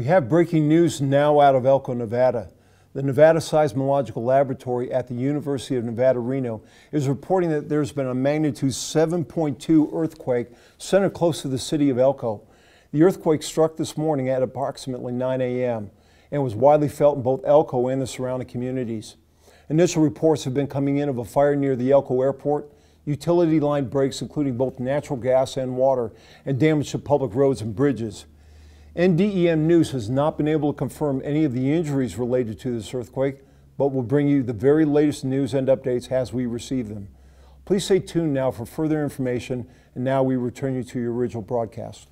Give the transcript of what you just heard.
have breaking news now out of Elko, Nevada. The Nevada Seismological Laboratory at the University of Nevada, Reno is reporting that there's been a magnitude 7.2 earthquake centered close to the city of Elko. The earthquake struck this morning at approximately 9 a.m. and was widely felt in both Elko and the surrounding communities. Initial reports have been coming in of a fire near the Elko airport, utility line breaks including both natural gas and water, and damage to public roads and bridges. NDEM News has not been able to confirm any of the injuries related to this earthquake, but will bring you the very latest news and updates as we receive them. Please stay tuned now for further information, and now we return you to your original broadcast.